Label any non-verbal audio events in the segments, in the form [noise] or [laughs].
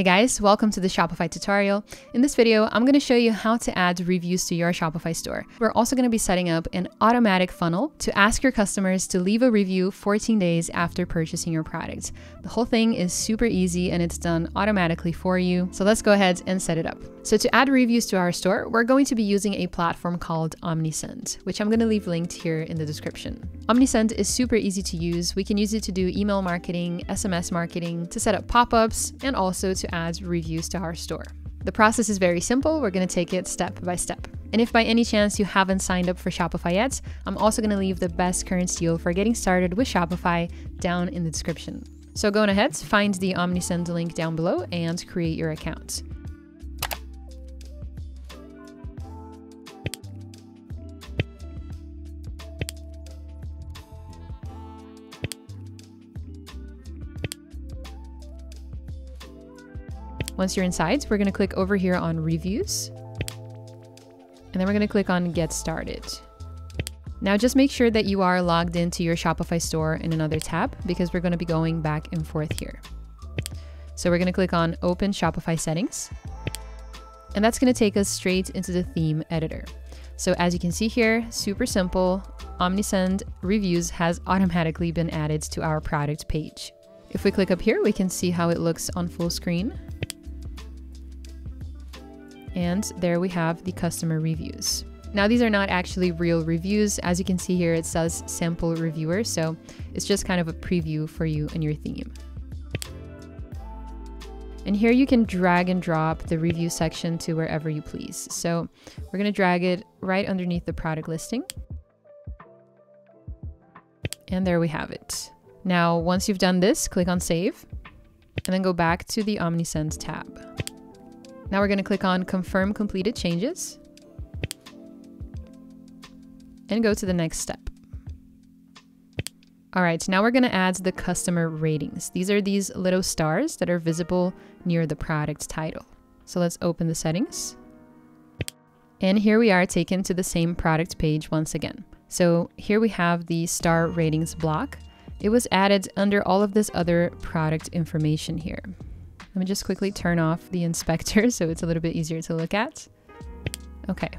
Hey guys, welcome to the Shopify tutorial. In this video, I'm going to show you how to add reviews to your Shopify store. We're also going to be setting up an automatic funnel to ask your customers to leave a review 14 days after purchasing your product. The whole thing is super easy and it's done automatically for you. So let's go ahead and set it up. So to add reviews to our store, we're going to be using a platform called Omnisend, which I'm going to leave linked here in the description. Omnisend is super easy to use. We can use it to do email marketing, SMS marketing, to set up pop-ups, and also to add reviews to our store. The process is very simple. We're going to take it step by step. And if by any chance you haven't signed up for Shopify yet, I'm also going to leave the best current deal for getting started with Shopify down in the description. So go on ahead, find the Omnisend link down below and create your account. Once you're inside, we're going to click over here on reviews. And then we're going to click on get started. Now just make sure that you are logged into your Shopify store in another tab because we're going to be going back and forth here. So we're going to click on open Shopify settings. And that's going to take us straight into the theme editor. So as you can see here, super simple, Omnisend reviews has automatically been added to our product page. If we click up here, we can see how it looks on full screen. And there we have the customer reviews. Now, these are not actually real reviews. As you can see here, it says sample reviewer. So it's just kind of a preview for you and your theme. And here you can drag and drop the review section to wherever you please. So we're going to drag it right underneath the product listing. And there we have it. Now, once you've done this, click on save and then go back to the Omnisend tab. Now we're going to click on confirm completed changes and go to the next step. All right, now we're going to add the customer ratings. These are these little stars that are visible near the product title. So let's open the settings. And here we are taken to the same product page once again. So here we have the star ratings block. It was added under all of this other product information here. Let me just quickly turn off the inspector [laughs] so it's a little bit easier to look at. Okay.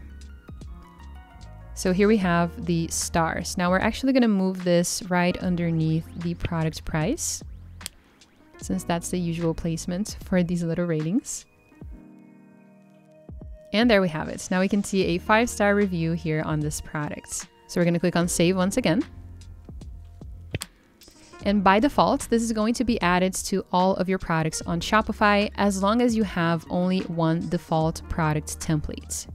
So here we have the stars. Now we're actually going to move this right underneath the product price since that's the usual placement for these little ratings. And there we have it. Now we can see a five star review here on this product. So we're going to click on save once again. And by default, this is going to be added to all of your products on Shopify as long as you have only one default product template.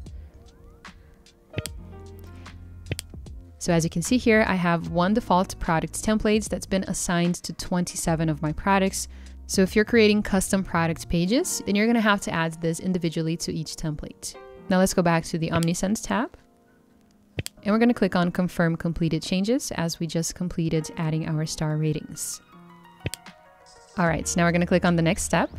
So as you can see here, I have one default product template that's been assigned to 27 of my products. So if you're creating custom product pages, then you're gonna have to add this individually to each template. Now let's go back to the Omnisend tab. And we're going to click on confirm completed changes as we just completed adding our star ratings. All right, so now we're going to click on the next step.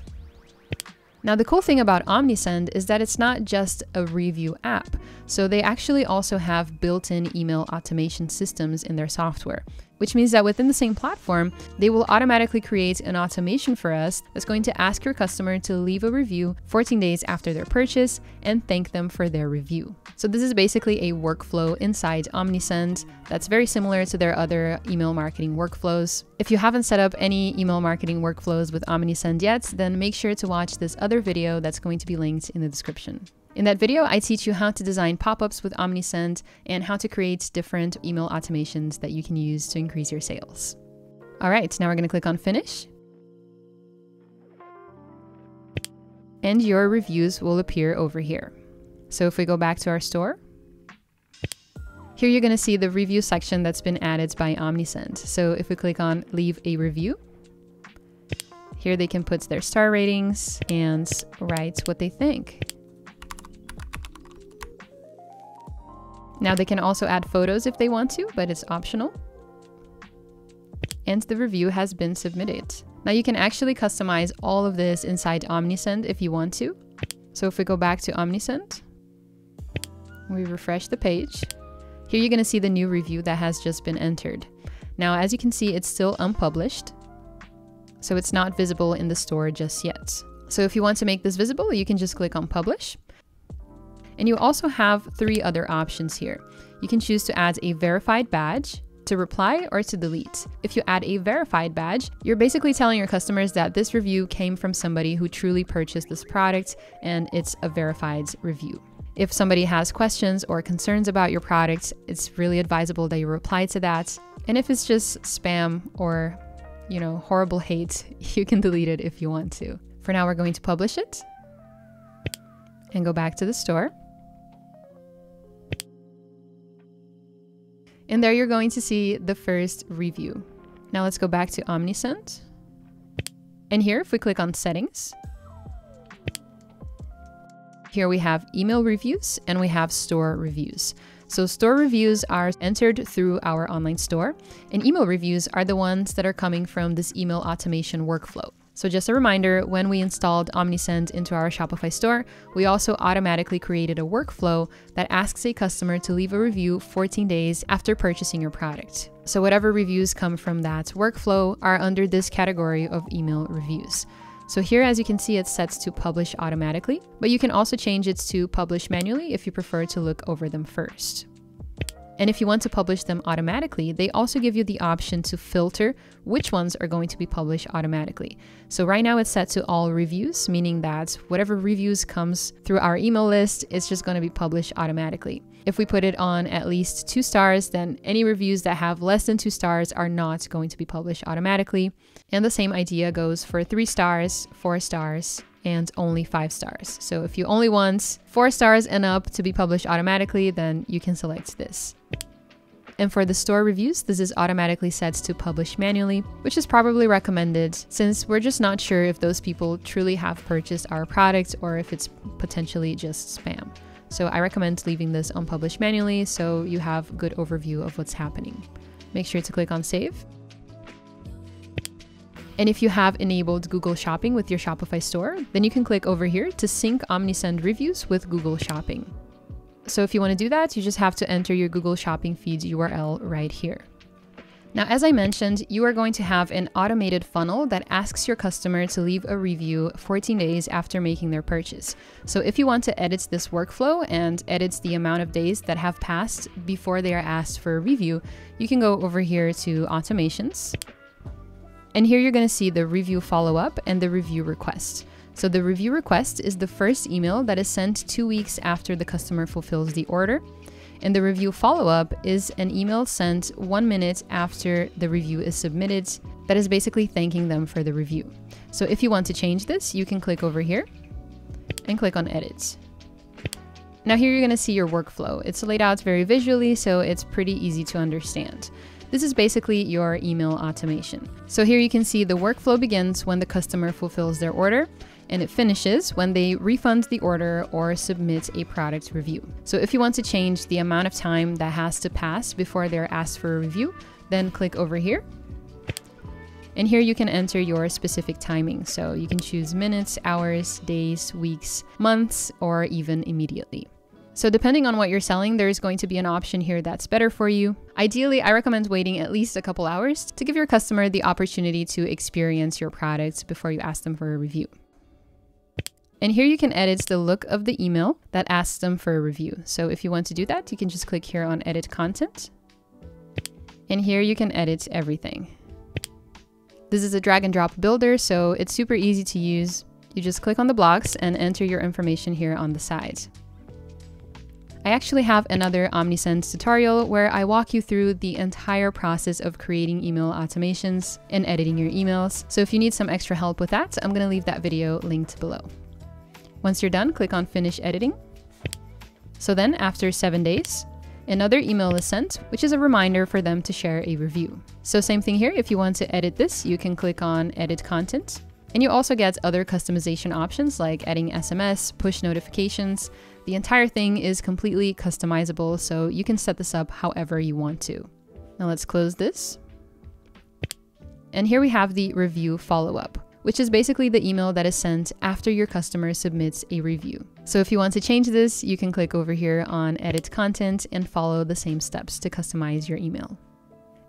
Now the cool thing about Omnisend is that it's not just a review app, so they actually also have built-in email automation systems in their software which means that within the same platform, they will automatically create an automation for us that's going to ask your customer to leave a review 14 days after their purchase and thank them for their review. So this is basically a workflow inside Omnisend that's very similar to their other email marketing workflows. If you haven't set up any email marketing workflows with Omnisend yet, then make sure to watch this other video that's going to be linked in the description. In that video, I teach you how to design pop-ups with Omnisend and how to create different email automations that you can use to increase your sales. All right, now we're going to click on finish. And your reviews will appear over here. So if we go back to our store, here you're going to see the review section that's been added by Omnisend. So if we click on leave a review, here they can put their star ratings and write what they think. Now they can also add photos if they want to, but it's optional. And the review has been submitted. Now you can actually customize all of this inside Omnisend if you want to. So if we go back to Omnisend, we refresh the page. Here you're going to see the new review that has just been entered. Now, as you can see, it's still unpublished, so it's not visible in the store just yet. So if you want to make this visible, you can just click on publish. And you also have three other options here. You can choose to add a verified badge, to reply or to delete. If you add a verified badge, you're basically telling your customers that this review came from somebody who truly purchased this product and it's a verified review. If somebody has questions or concerns about your product, it's really advisable that you reply to that. And if it's just spam or, you know, horrible hate, [laughs] you can delete it if you want to. For now, we're going to publish it and go back to the store. And there you're going to see the first review. Now let's go back to Omnisend. And here, if we click on settings, here we have email reviews and we have store reviews. So store reviews are entered through our online store and email reviews are the ones that are coming from this email automation workflow. So just a reminder, when we installed Omnisend into our Shopify store, we also automatically created a workflow that asks a customer to leave a review 14 days after purchasing your product. So whatever reviews come from that workflow are under this category of email reviews. So here, as you can see, it's set to publish automatically, but you can also change it to publish manually if you prefer to look over them first. And if you want to publish them automatically, they also give you the option to filter which ones are going to be published automatically. So right now it's set to all reviews, meaning that whatever reviews comes through our email list, it's just going to be published automatically. If we put it on at least two stars, then any reviews that have less than two stars are not going to be published automatically. And the same idea goes for three stars, four stars, and only five stars. So if you only want four stars and up to be published automatically, then you can select this. And for the store reviews, this is automatically set to publish manually, which is probably recommended since we're just not sure if those people truly have purchased our product or if it's potentially just spam. So I recommend leaving this unpublished manually so you have good overview of what's happening. Make sure to click on save and if you have enabled Google Shopping with your Shopify store, then you can click over here to sync Omnisend reviews with Google Shopping. So if you want to do that, you just have to enter your Google Shopping feeds URL right here. Now, as I mentioned, you are going to have an automated funnel that asks your customer to leave a review 14 days after making their purchase. So if you want to edit this workflow and edit the amount of days that have passed before they are asked for a review, you can go over here to automations and here you're going to see the review follow-up and the review request. So the review request is the first email that is sent two weeks after the customer fulfills the order. And the review follow-up is an email sent one minute after the review is submitted that is basically thanking them for the review. So if you want to change this, you can click over here and click on edit. Now here you're going to see your workflow. It's laid out very visually, so it's pretty easy to understand. This is basically your email automation. So here you can see the workflow begins when the customer fulfills their order and it finishes when they refund the order or submit a product review. So if you want to change the amount of time that has to pass before they're asked for a review, then click over here. And here you can enter your specific timing. So you can choose minutes, hours, days, weeks, months, or even immediately. So depending on what you're selling, there's going to be an option here that's better for you. Ideally, I recommend waiting at least a couple hours to give your customer the opportunity to experience your product before you ask them for a review. And here you can edit the look of the email that asks them for a review. So if you want to do that, you can just click here on edit content. And here you can edit everything. This is a drag and drop builder, so it's super easy to use. You just click on the blocks and enter your information here on the side. I actually have another Omnisend tutorial where I walk you through the entire process of creating email automations and editing your emails. So if you need some extra help with that, I'm gonna leave that video linked below. Once you're done, click on finish editing. So then after seven days, another email is sent, which is a reminder for them to share a review. So same thing here, if you want to edit this, you can click on edit content. And you also get other customization options like adding SMS, push notifications, the entire thing is completely customizable, so you can set this up however you want to. Now let's close this. And here we have the review follow-up, which is basically the email that is sent after your customer submits a review. So if you want to change this, you can click over here on edit content and follow the same steps to customize your email.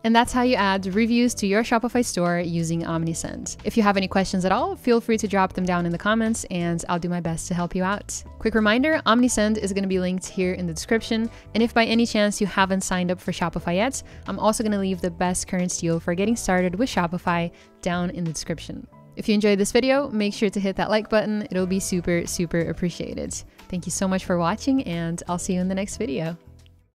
And that's how you add reviews to your Shopify store using Omnisend. If you have any questions at all, feel free to drop them down in the comments and I'll do my best to help you out. Quick reminder Omnisend is going to be linked here in the description. And if by any chance you haven't signed up for Shopify yet, I'm also going to leave the best current deal for getting started with Shopify down in the description. If you enjoyed this video, make sure to hit that like button. It'll be super, super appreciated. Thank you so much for watching and I'll see you in the next video.